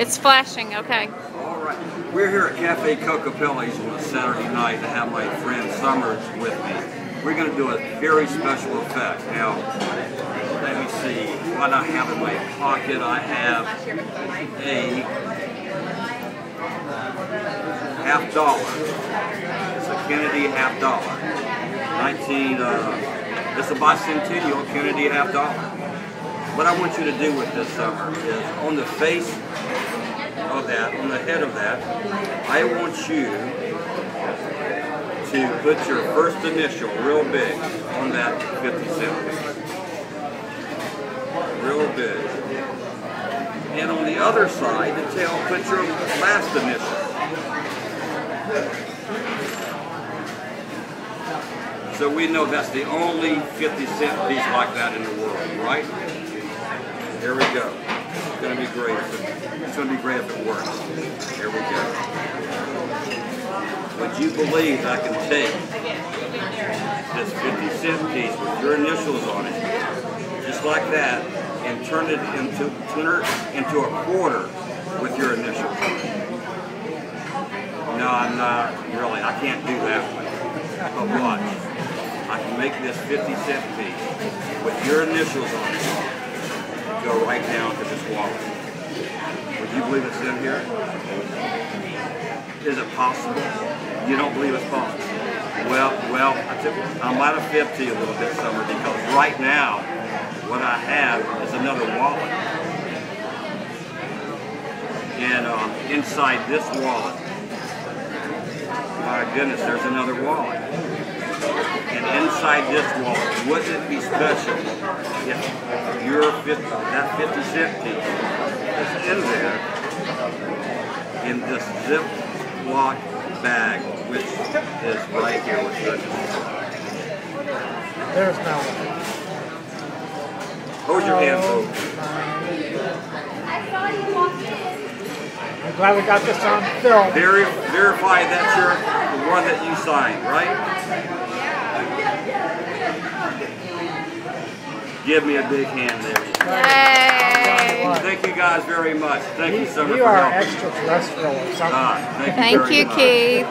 It's flashing, okay. All right. We're here at Kafe Kokopelli's on a Saturday night to have my friend Summers with me. We're going to do a very special effect. Now, let me see what I have in my pocket. I have a half dollar. It's a Kennedy half dollar. 19, uh, it's a bicentennial Kennedy half dollar. What I want you to do with this summer is on the face of that, on the head of that, I want you to put your first initial real big on that 50 cent piece. Real big. And on the other side, the tail, put your last initial. So we know that's the only 50 cent piece like that in the world, right? Here we go. It's going to be great. It's going to be great if it works. Here we go. Would you believe I can take this 50 cent piece with your initials on it, just like that, and turn it into turn it into a quarter with your initials? No, I'm not really. I can't do that one. But watch. I can make this 50 cent piece with your initials on it right down to this wallet. Would you believe it's in here? Is it possible? You don't believe it's possible? Well, well, I took, I might have fibbed to you a little bit, Summer, because right now, what I have is another wallet. And uh, inside this wallet, my goodness, there's another wallet. And inside this wallet, wouldn't it be special if 50, that 50 cent piece is in there in this Ziploc bag, which is right here with the There's no one. Hold your hand, folks. I'm glad we got this on film. Veri verify that you're the one that you signed, right? Give me a big hand there. Yay! Thank you guys very much. Thank you, You, Summer, you are helping. extraterrestrial or something. Ah, thank you Thank very you, much. Keith.